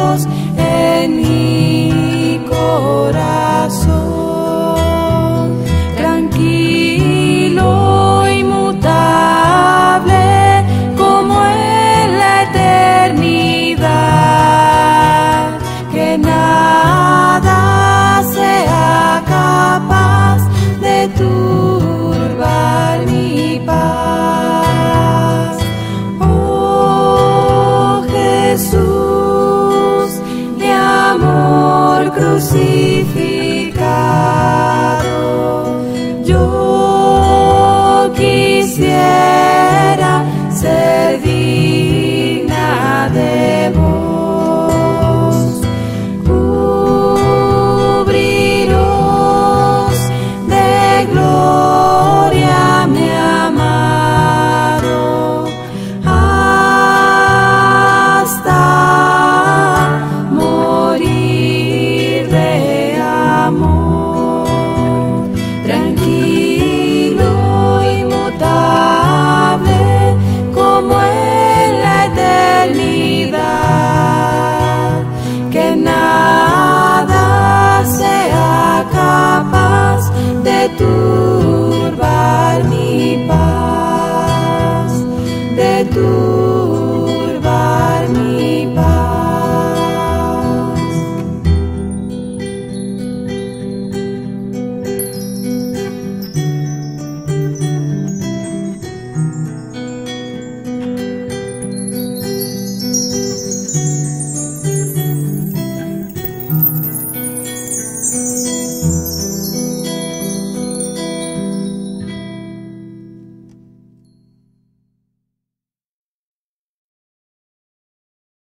ojos en mi corazón. go see Senhor.